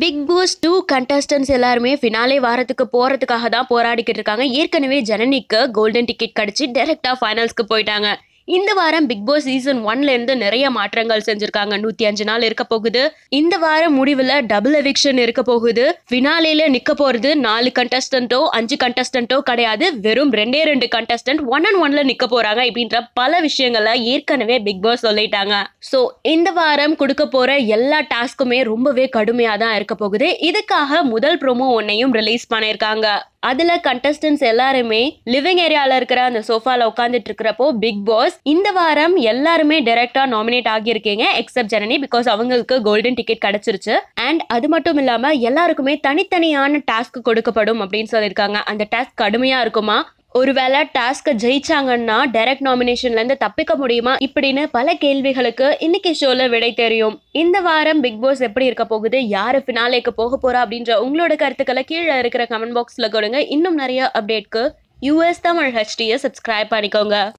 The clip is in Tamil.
பிக் பாஸ் டூ கண்டஸ்டன்ஸ் எல்லாருமே ஃபினாலே வாரத்துக்கு போகிறதுக்காக தான் போராடிக்கிட்டு இருக்காங்க. ஏற்கனவே ஜனனிக்கு கோல்டன் டிக்கெட் கிடச்சி டேரெக்டாக ஃபைனல்ஸ்க்கு போயிட்டாங்க. இந்த வாரம் பிக் பாஸ் சீசன் ஒன்ல இருந்து நிறைய மாற்றங்கள் செஞ்சிருக்காங்க. நூத்தி அஞ்சு நாள் இருக்க போகுது. இந்த வாரம் முடிவுல டபுள் எவிக்ஷன் இருக்க போகுது. ஃபினாலேல நிக்க போறது நாலு கண்டஸ்டன்ட்டோ அஞ்சு கண்டஸ்டன்ட்டோ கிடையாது. வெறும் ரெண்டே ரெண்டு கண்டஸ்டன்ட் ஒன் அண்ட் ஒன்ல நிக்க போறாங்க இப்படின்ற பல விஷயங்களை ஏற்கனவே பிக் பாஸ் சொல்லிட்டாங்க. ஸோ இந்த வாரம் கொடுக்க போற எல்லா டாஸ்க்குமே ரொம்பவே கடுமையா தான் இருக்க போகுது. இதுக்காக முதல் ப்ரோமோ ஒன்னையும் ரிலீஸ் பண்ணியிருக்காங்க அதுல கண்டஸ்டன்ஸ் எல்லாருமே லிவிங் ஏரியால இருக்கிற அந்த சோஃபால உட்காந்துட்டு இருக்கிறப்போ பிக் பாஸ் இந்த வாரம் எல்லாருமே டைரக்டா நாமினேட் ஆகியிருக்கீங்க எக்ஸப்ட் ஜனனி பிகாஸ் அவங்களுக்கு கோல்டன் டிக்கெட் கிடைச்சிருச்சு. அண்ட் அது மட்டும் இல்லாம எல்லாருக்குமே தனித்தனியான டாஸ்க் கொடுக்கப்படும் அப்படின்னு சொல்லியிருக்காங்க. அந்த டாஸ்க் கடுமையா இருக்குமா? ஒருவேளை டாஸ்க்கை ஜெயிச்சாங்கன்னா டைரக்ட் நாமினேஷன்ல இருந்து தப்பிக்க முடியுமா? இப்படின்னு பல கேள்விகளுக்கு இன்னைக்கு ஷோல விடை தெரியும். இந்த வாரம் பிக் பாஸ் எப்படி இருக்க போகுது? யாரு ஃபினாலேக்கு போக போறா? அப்படின்ற உங்களோட கருத்துக்களை கீழே இருக்கிற கமெண்ட் பாக்ஸ்ல கொடுங்க. இன்னும் நிறைய அப்டேட்க்கு யூஎஸ் தமிழ் ஹெச்டியை சப்ஸ்கிரைப் பண்ணிக்கோங்க.